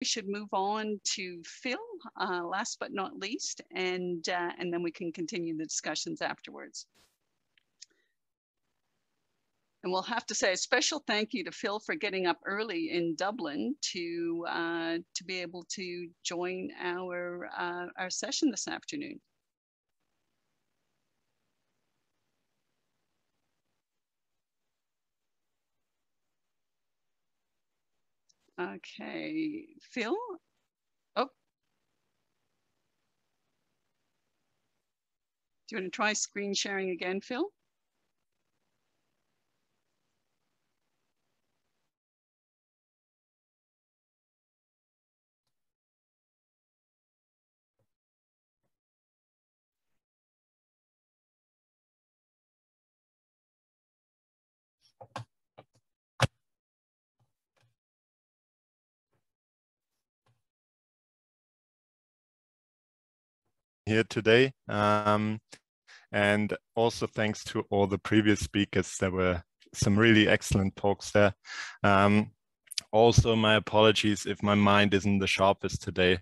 we should move on to Phil, uh, last but not least, and, uh, and then we can continue the discussions afterwards. And we'll have to say a special thank you to Phil for getting up early in Dublin to, uh, to be able to join our, uh, our session this afternoon. Okay, Phil? Oh. Do you want to try screen sharing again, Phil? Here today. Um, and also thanks to all the previous speakers. There were some really excellent talks there. Um, also, my apologies if my mind isn't the sharpest today.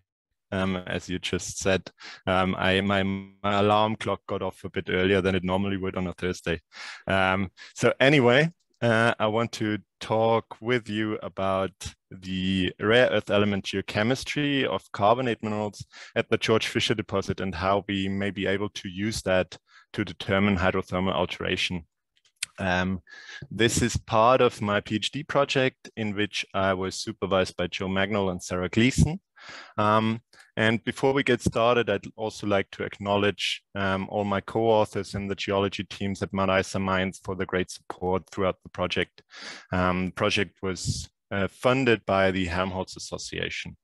Um, as you just said, um, I my, my, alarm clock got off a bit earlier than it normally would on a Thursday. Um, so anyway, uh, I want to talk with you about the rare earth element geochemistry of carbonate minerals at the George Fisher deposit and how we may be able to use that to determine hydrothermal alteration. Um, this is part of my PhD project in which I was supervised by Joe Magnall and Sarah Gleeson. Um, and before we get started, I'd also like to acknowledge um, all my co-authors and the geology teams at Mount Isa Mines for the great support throughout the project. Um, the project was uh, funded by the Helmholtz Association.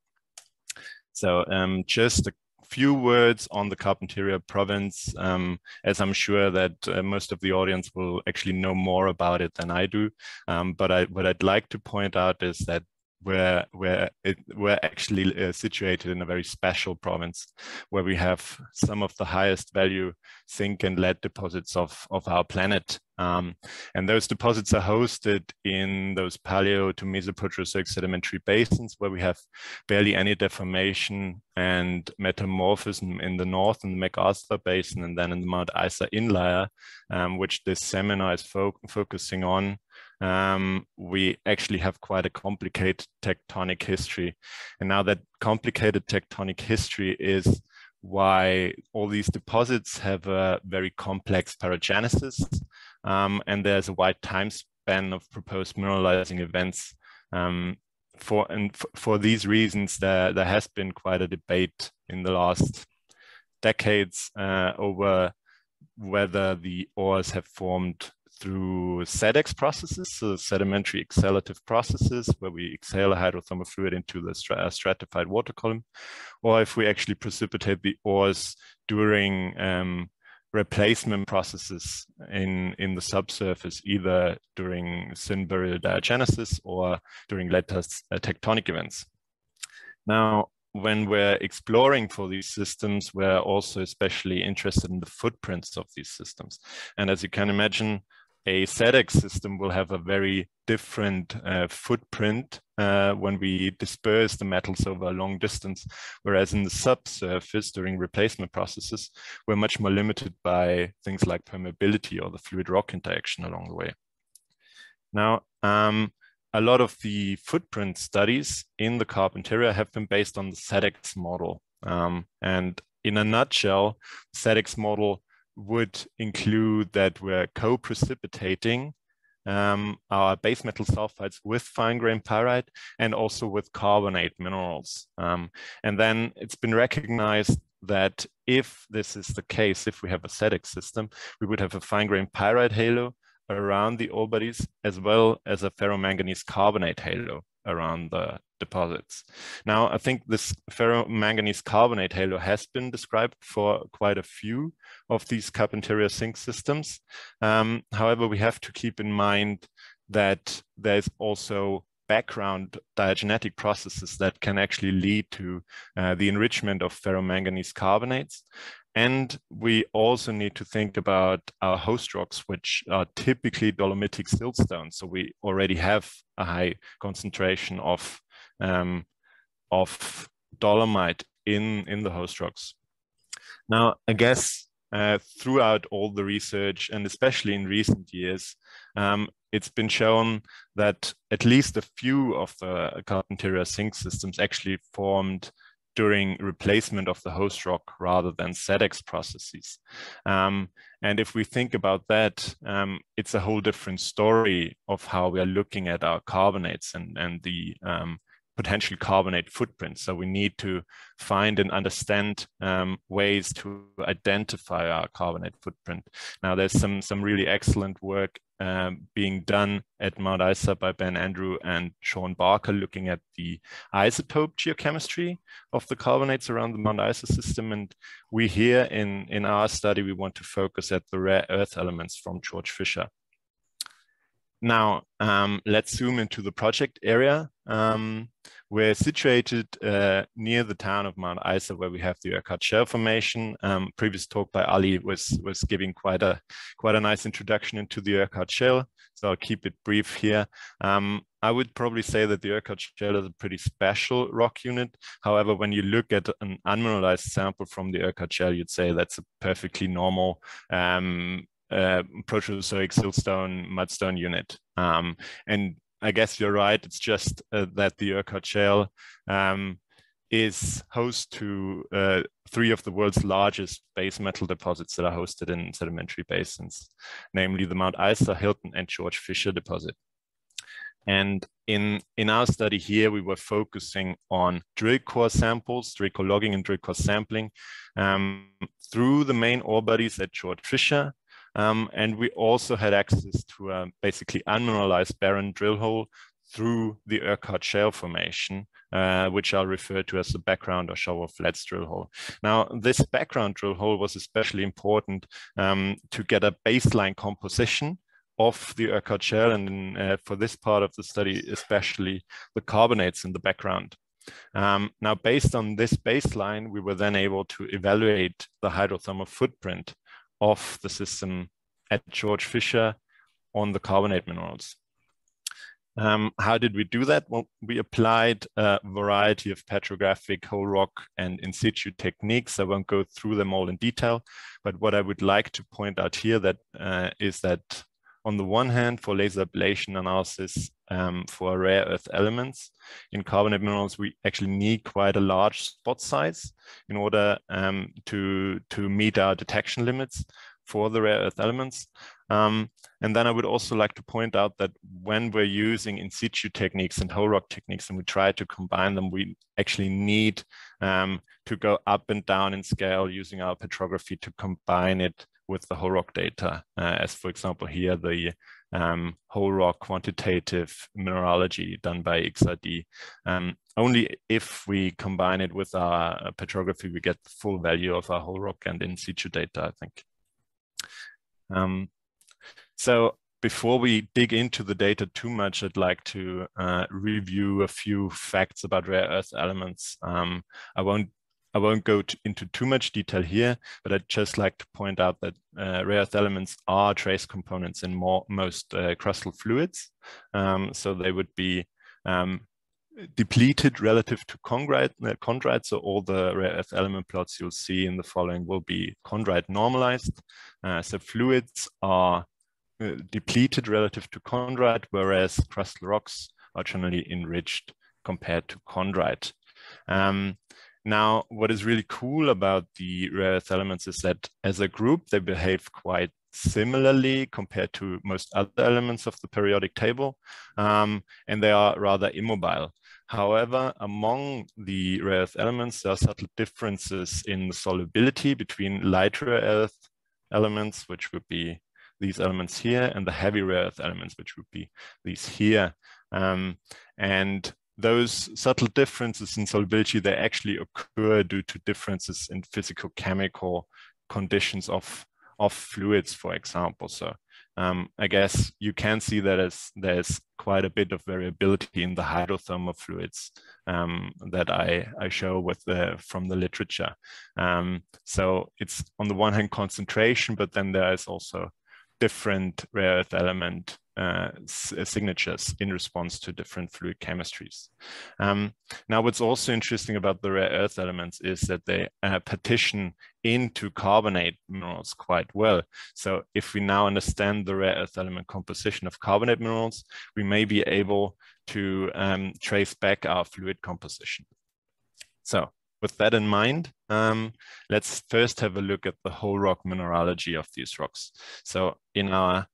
So um, just a few words on the Carpentaria province, um, as I'm sure that uh, most of the audience will actually know more about it than I do. Um, but I, what I'd like to point out is that where where it, we're actually uh, situated in a very special province where we have some of the highest value zinc and lead deposits of of our planet. Um, and those deposits are hosted in those paleo to mesoproterozoic sedimentary basins where we have barely any deformation and metamorphism in the north in the McArthur Basin and then in the Mount Isa inlier, um, which this seminar is fo focusing on um, we actually have quite a complicated tectonic history. And now that complicated tectonic history is why all these deposits have a very complex paragenesis. Um, and there's a wide time span of proposed mineralizing events. Um, for and for these reasons, there there has been quite a debate in the last decades uh, over whether the ores have formed through SEDEX processes, so sedimentary exhalative processes, where we exhale a hydrothermal fluid into the stratified water column, or if we actually precipitate the ores during um, replacement processes in, in the subsurface, either during synburial diagenesis or during later uh, tectonic events. Now, when we're exploring for these systems, we're also especially interested in the footprints of these systems. And as you can imagine, a SEDEX system will have a very different uh, footprint uh, when we disperse the metals over a long distance, whereas in the subsurface during replacement processes, we're much more limited by things like permeability or the fluid rock interaction along the way. Now, um, a lot of the footprint studies in the Carpentaria have been based on the SEDEX model. Um, and in a nutshell, SEDEX model would include that we're co-precipitating um, our base metal sulfides with fine grain pyrite and also with carbonate minerals. Um, and then it's been recognized that if this is the case, if we have a SEDEX system, we would have a fine grain pyrite halo around the ore bodies as well as a ferromanganese carbonate halo around the deposits. Now, I think this ferromanganese carbonate halo has been described for quite a few of these Carpentaria zinc systems. Um, however, we have to keep in mind that there's also background diagenetic processes that can actually lead to uh, the enrichment of ferromanganese carbonates. And we also need to think about our host rocks, which are typically dolomitic siltstones. So we already have a high concentration of, um, of dolomite in, in the host rocks. Now, I guess uh, throughout all the research, and especially in recent years, um, it's been shown that at least a few of the Carpentaria zinc systems actually formed during replacement of the host rock rather than SEDEX processes. Um, and if we think about that, um, it's a whole different story of how we are looking at our carbonates and, and the um, potential carbonate footprint. So we need to find and understand um, ways to identify our carbonate footprint. Now there's some, some really excellent work um, being done at Mount Isa by Ben Andrew and Shaun Barker looking at the isotope geochemistry of the carbonates around the Mount Isa system. And we here in, in our study, we want to focus at the rare earth elements from George Fisher. Now, um, let's zoom into the project area. Um, we're situated uh, near the town of Mount Isa, where we have the Urquhart Shale Formation. Um, previous talk by Ali was was giving quite a quite a nice introduction into the Urquhart Shale, so I'll keep it brief here. Um, I would probably say that the Urquhart Shale is a pretty special rock unit. However, when you look at an unmineralized sample from the Urquhart Shale, you'd say that's a perfectly normal um, uh, Proterozoic siltstone mudstone unit. Um, and I guess you're right. It's just uh, that the Urquhart Shale um, is host to uh, three of the world's largest base metal deposits that are hosted in sedimentary basins, namely the Mount Isa, Hilton, and George Fisher deposit. And in, in our study here, we were focusing on drill core samples, drill core logging and drill core sampling um, through the main ore bodies at George Fisher um, and we also had access to a basically unmineralized barren drill hole through the Urquhart Shale Formation, uh, which I'll refer to as the background or Shovel Flats drill hole. Now, this background drill hole was especially important um, to get a baseline composition of the Urquhart Shale, and uh, for this part of the study, especially the carbonates in the background. Um, now, based on this baseline, we were then able to evaluate the hydrothermal footprint of the system at George Fisher on the carbonate minerals. Um, how did we do that? Well, we applied a variety of petrographic, whole rock, and in situ techniques. I won't go through them all in detail, but what I would like to point out here that uh, is that on the one hand, for laser ablation analysis um, for rare earth elements in carbonate minerals, we actually need quite a large spot size in order um, to, to meet our detection limits for the rare earth elements. Um, and then I would also like to point out that when we're using in situ techniques and whole rock techniques and we try to combine them, we actually need um, to go up and down in scale using our petrography to combine it with the whole rock data, uh, as for example here, the um, whole rock quantitative mineralogy done by XRD. Um, only if we combine it with our uh, petrography, we get the full value of our whole rock and in situ data, I think. Um, so before we dig into the data too much, I'd like to uh, review a few facts about rare earth elements. Um, I won't I won't go to, into too much detail here, but I'd just like to point out that uh, rare earth elements are trace components in more, most uh, crustal fluids. Um, so they would be um, depleted relative to chondrite, uh, chondrite. So all the rare earth element plots you'll see in the following will be chondrite normalized. Uh, so fluids are uh, depleted relative to chondrite, whereas crustal rocks are generally enriched compared to chondrite. Um, now, what is really cool about the rare earth elements is that as a group, they behave quite similarly compared to most other elements of the periodic table, um, and they are rather immobile. However, among the rare earth elements, there are subtle differences in the solubility between light rare earth elements, which would be these elements here, and the heavy rare earth elements, which would be these here. Um, and those subtle differences in solubility, they actually occur due to differences in physical chemical conditions of, of fluids, for example. So um, I guess you can see that as there's quite a bit of variability in the hydrothermal fluids um, that I, I show with the from the literature. Um, so it's on the one hand concentration, but then there is also different rare earth element uh, signatures in response to different fluid chemistries. Um, now, what's also interesting about the rare earth elements is that they uh, partition into carbonate minerals quite well. So if we now understand the rare earth element composition of carbonate minerals, we may be able to um, trace back our fluid composition. So with that in mind, um, let's first have a look at the whole rock mineralogy of these rocks. So in our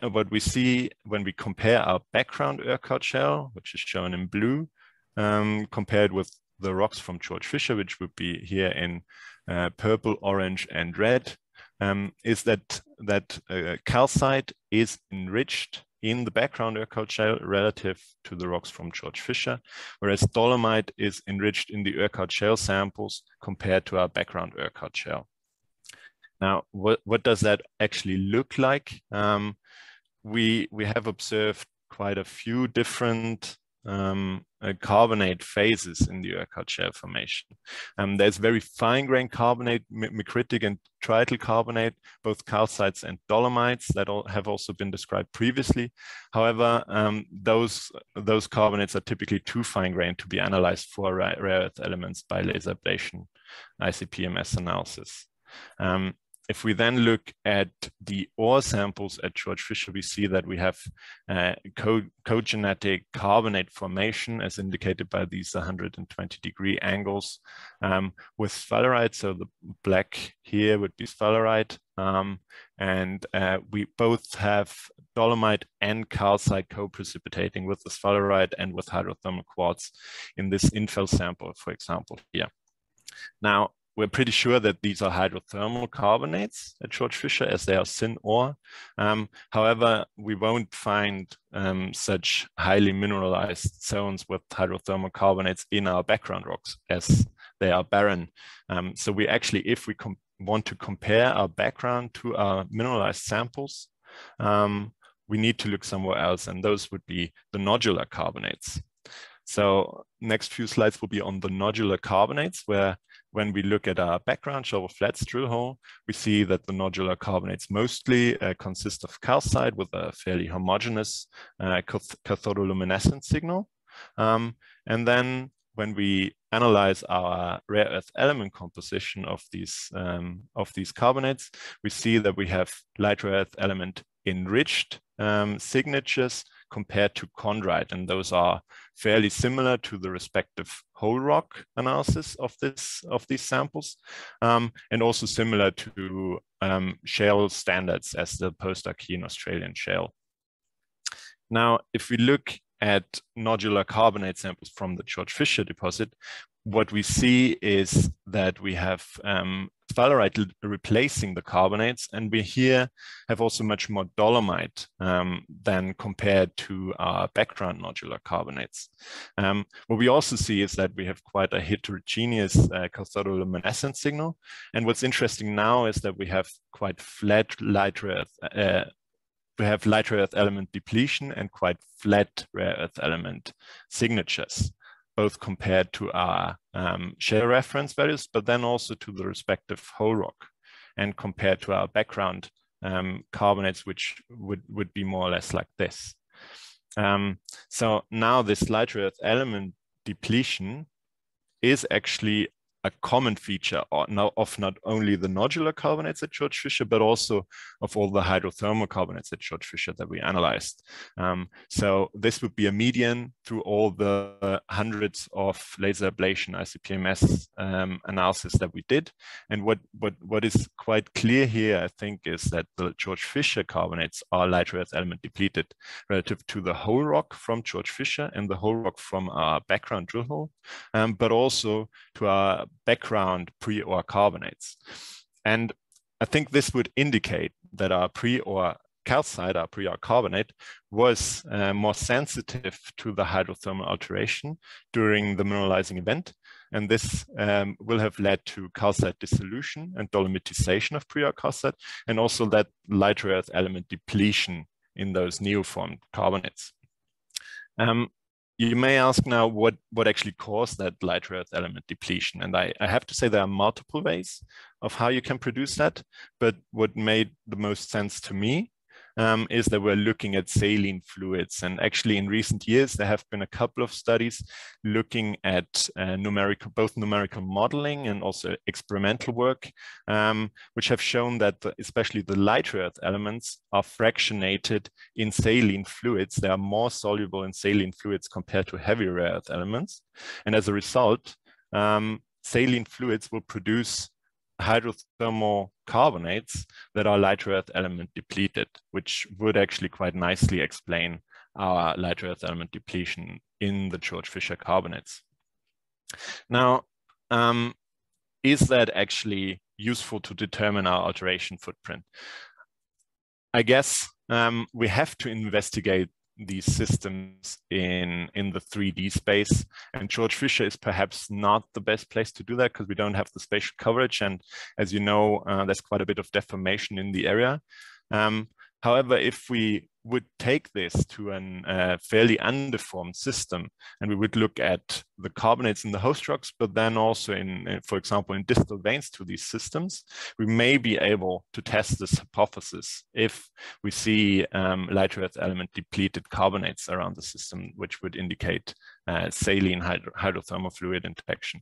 what we see when we compare our background Urquhart shale, which is shown in blue, um, compared with the rocks from George Fisher, which would be here in uh, purple, orange, and red, um, is that that uh, calcite is enriched in the background Urquhart shale relative to the rocks from George Fisher, whereas dolomite is enriched in the Urquhart shale samples compared to our background Urquhart shale. Now, what, what does that actually look like? Um, we, we have observed quite a few different um, uh, carbonate phases in the Urquhart shale formation. Um, there's very fine-grained carbonate, micritic and detrital carbonate, both calcites and dolomites that all have also been described previously. However, um, those, those carbonates are typically too fine-grained to be analyzed for rare earth elements by laser ablation ICP-MS analysis. Um, if we then look at the ore samples at George Fisher, we see that we have uh, co cogenetic carbonate formation as indicated by these 120 degree angles um, with sphalerite. So the black here would be sphalerite. Um, and uh, we both have dolomite and calcite co-precipitating with the sphalerite and with hydrothermal quartz in this infill sample, for example, here. Now, we're pretty sure that these are hydrothermal carbonates at George Fisher as they are syn ore. Um, however, we won't find um, such highly mineralized zones with hydrothermal carbonates in our background rocks as they are barren. Um, so we actually, if we want to compare our background to our mineralized samples, um, we need to look somewhere else and those would be the nodular carbonates. So next few slides will be on the nodular carbonates where when we look at our background Shovel Flats drill hole, we see that the nodular carbonates mostly uh, consist of calcite with a fairly homogeneous uh, cathodoluminescent signal. Um, and then when we analyze our rare earth element composition of these um, of these carbonates, we see that we have light rare earth element enriched um, signatures compared to chondrite. And those are fairly similar to the respective whole rock analysis of this of these samples, um, and also similar to um, shale standards as the post-Archean Australian shale. Now, if we look at nodular carbonate samples from the George Fisher deposit, what we see is that we have um, sphalerite replacing the carbonates, and we here have also much more dolomite um, than compared to our background nodular carbonates. Um, what we also see is that we have quite a heterogeneous uh, cathodoluminescent signal, and what's interesting now is that we have quite flat light rare uh, we have light rare earth element depletion and quite flat rare earth element signatures both compared to our um, shale reference values, but then also to the respective whole rock and compared to our background um, carbonates, which would, would be more or less like this. Um, so now this light earth element depletion is actually a common feature of not only the nodular carbonates at George Fisher, but also of all the hydrothermal carbonates at George Fisher that we analyzed. Um, so this would be a median through all the hundreds of laser ablation ICP-MS um, analysis that we did. And what, what, what is quite clear here, I think, is that the George Fisher carbonates are light rare element depleted relative to the whole rock from George Fisher and the whole rock from our background drill hole, um, but also to our background pre-ore carbonates. And I think this would indicate that our pre-ore calcite, our pre-ore carbonate, was uh, more sensitive to the hydrothermal alteration during the mineralizing event. And this um, will have led to calcite dissolution and dolomitization of pre-ore calcite, and also that light rare earth element depletion in those neoformed carbonates. Um, you may ask now what, what actually caused that light earth element depletion. And I, I have to say there are multiple ways of how you can produce that. But what made the most sense to me um, is that we're looking at saline fluids. And actually in recent years, there have been a couple of studies looking at uh, numerical, both numerical modeling and also experimental work, um, which have shown that the, especially the light earth elements are fractionated in saline fluids. They are more soluble in saline fluids compared to heavy rare earth elements. And as a result, um, saline fluids will produce hydrothermal carbonates that are light earth element depleted, which would actually quite nicely explain our light earth element depletion in the George Fisher carbonates. Now, um, is that actually useful to determine our alteration footprint? I guess um, we have to investigate these systems in in the 3D space. And George Fisher is perhaps not the best place to do that because we don't have the spatial coverage. And as you know, uh, there's quite a bit of deformation in the area. Um, However, if we would take this to a uh, fairly undeformed system. And we would look at the carbonates in the host rocks, but then also in, for example, in distal veins to these systems, we may be able to test this hypothesis if we see um, light earth element depleted carbonates around the system, which would indicate uh, saline hydro hydrothermal fluid interaction.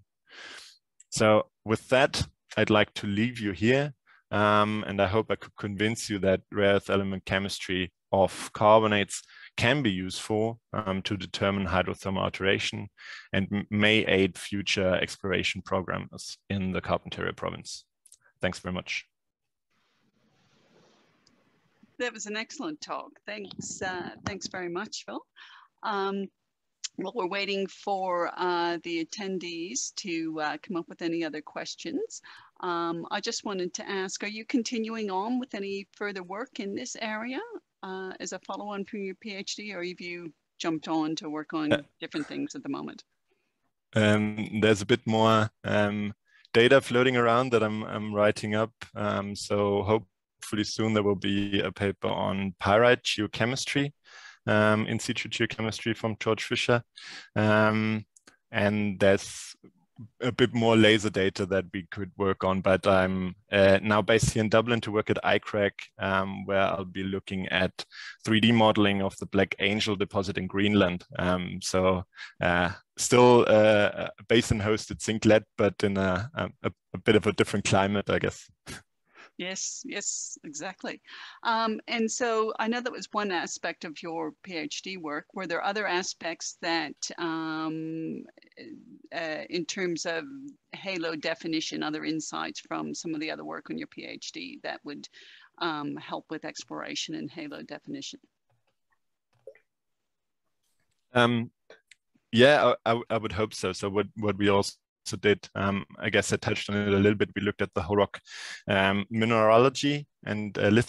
So with that, I'd like to leave you here. Um, and I hope I could convince you that rare earth element chemistry of carbonates can be useful um, to determine hydrothermal alteration and may aid future exploration programs in the Carpentaria province. Thanks very much. That was an excellent talk. Thanks, uh, thanks very much, Phil. Um, well, we're waiting for uh, the attendees to uh, come up with any other questions. Um, I just wanted to ask, are you continuing on with any further work in this area uh, as a follow-on from your PhD, or have you jumped on to work on uh, different things at the moment? Um, there's a bit more um, data floating around that I'm, I'm writing up. Um, so hopefully soon there will be a paper on pyrite geochemistry, um, in situ geochemistry from George Fisher. Um, and there's a bit more laser data that we could work on, but I'm uh, now based here in Dublin to work at iCRAG, um, where I'll be looking at 3D modeling of the Black Angel deposit in Greenland. Um, so uh, still uh, basin hosted zinc lead, but in a, a, a bit of a different climate, I guess. Yes, yes, exactly. Um, and so I know that was one aspect of your PhD work. Were there other aspects that, um, uh, in terms of halo definition, other insights from some of the other work on your PhD that would um, help with exploration and halo definition? Um, yeah, I, I, would hope so. So what, what we also did. Um, I guess I touched on it a little bit. We looked at the whole rock um, mineralogy and uh,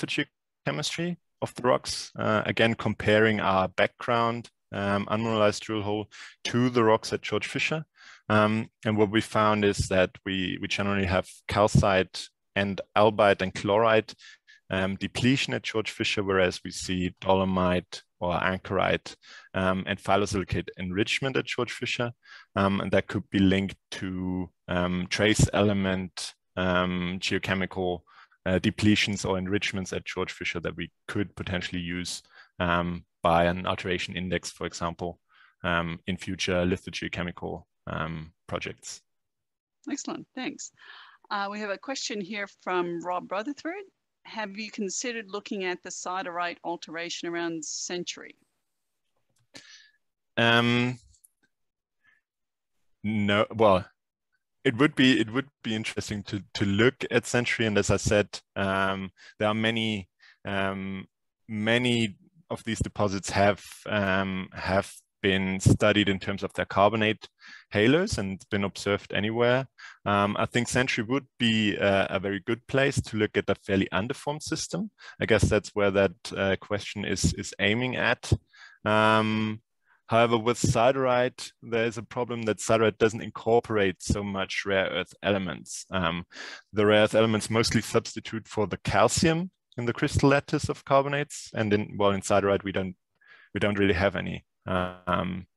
chemistry of the rocks. Uh, again, comparing our background um, unmineralized drill hole to the rocks at George Fisher. Um, and what we found is that we, we generally have calcite and albite and chlorite um, depletion at George Fisher, whereas we see dolomite or ankerite um, and phyllosilicate enrichment at George Fisher. Um, and that could be linked to um, trace element um, geochemical uh, depletions or enrichments at George Fisher that we could potentially use um, by an alteration index, for example, in future lithogeochemical projects. Excellent, thanks. Uh, we have a question here from Rob Rutherford have you considered looking at the siderite alteration around Century? Um, no, well, it would be it would be interesting to to look at Century, and as I said, um, there are many um, many of these deposits have um, have been studied in terms of their carbonate halos and been observed anywhere. Um, I think Century would be a, a, very good place to look at a fairly undeformed system. I guess that's where that uh, question is, is aiming at. Um, however, with siderite, there's a problem that siderite doesn't incorporate so much rare earth elements. Um, the rare earth elements mostly substitute for the calcium in the crystal lattice of carbonates. And in, well, in siderite, we don't, we don't really have any. Um,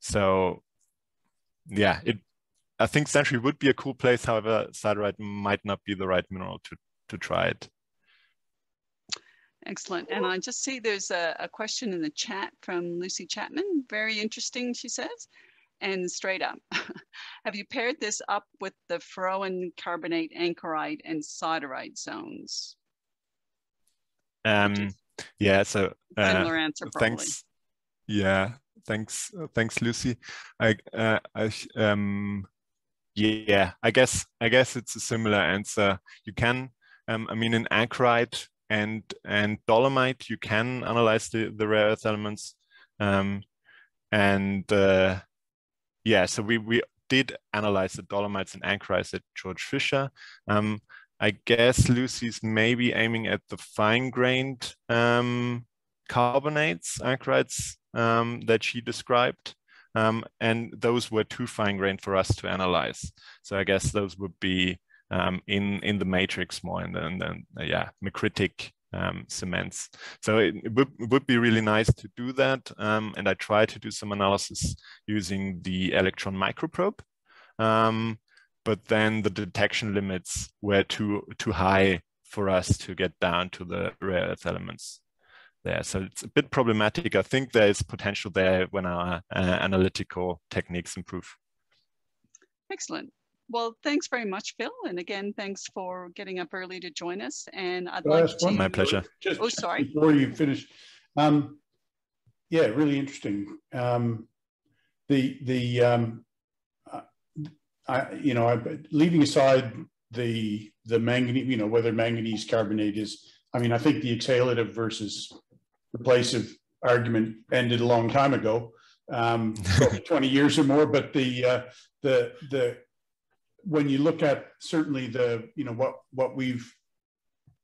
so yeah, it. I think Century would be a cool place. However, siderite might not be the right mineral to to try it. Excellent. And I just see there's a, a question in the chat from Lucy Chapman. Very interesting, she says. And straight up, have you paired this up with the ferroan carbonate ankerite and siderite zones? Um, yeah, so uh, similar answer probably. Thanks. Yeah, thanks, thanks, Lucy. I, uh, I, um, yeah, I guess, I guess it's a similar answer. You can, um, I mean, in ankerite and and dolomite, you can analyze the the rare earth elements, um, and uh, yeah, so we we did analyze the dolomites and ankerite at George Fisher. Um, I guess Lucy's maybe aiming at the fine-grained um, carbonates, ankerites um, that she described. Um, and those were too fine-grained for us to analyze. So I guess those would be um, in in the matrix more, and then, then uh, yeah, micritic um, cements. So it, it, would, it, would, be really nice to do that. Um, and I try to do some analysis using the electron microprobe. Um, but then the detection limits were too too high for us to get down to the rare earth elements there. So it's a bit problematic. I think there is potential there when our uh, analytical techniques improve. Excellent. Well, thanks very much, Phil. And again, thanks for getting up early to join us. And I'd like to... My pleasure. Just oh, sorry. Before you finish. Um, yeah, really interesting. Um, the, the, um, I, you know, I, leaving aside the the manganese, you know, whether manganese carbonate is, I mean, I think the exhalative versus replacive argument ended a long time ago, um, 20 years or more. But the uh, the the when you look at certainly the you know what what we've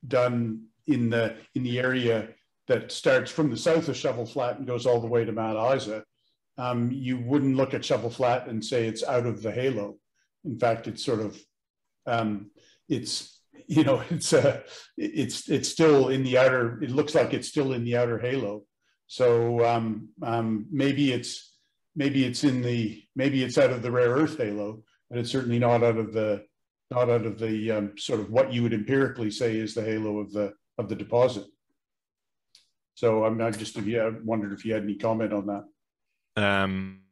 done in the in the area that starts from the south of Shovel Flat and goes all the way to Mount Isa, um, you wouldn't look at Shovel Flat and say it's out of the halo. In fact, it's sort of um, it's you know it's uh, it's it's still in the outer. It looks like it's still in the outer halo. So um, um, maybe it's maybe it's in the maybe it's out of the rare earth halo, but it's certainly not out of the not out of the um, sort of what you would empirically say is the halo of the of the deposit. So I'm not just if you I wondered if you had any comment on that. Um,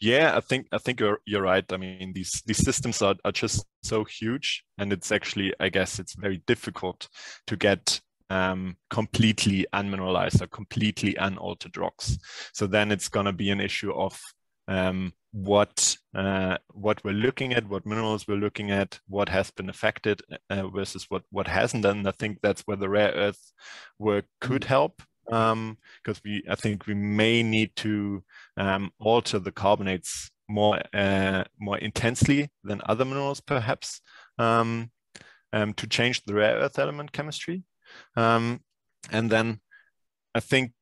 yeah, I think I think you're you're right. I mean, these these systems are, are just so huge, and it's actually I guess it's very difficult to get um, completely unmineralized or completely unaltered rocks. So then it's going to be an issue of um, what uh, what we're looking at, what minerals we're looking at, what has been affected uh, versus what what hasn't. And I think that's where the rare earth work could help because um, we I think we may need to um, alter the carbonates more uh, more intensely than other minerals perhaps um, um to change the rare earth element chemistry. Um, and then I think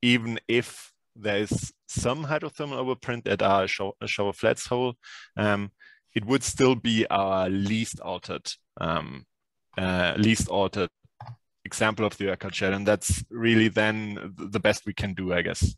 even if there is some hydrothermal overprint at our Shovel Flats hole, um, it would still be our least altered uh, least altered example of the Urquhart shale, and that's really then the best we can do, I guess.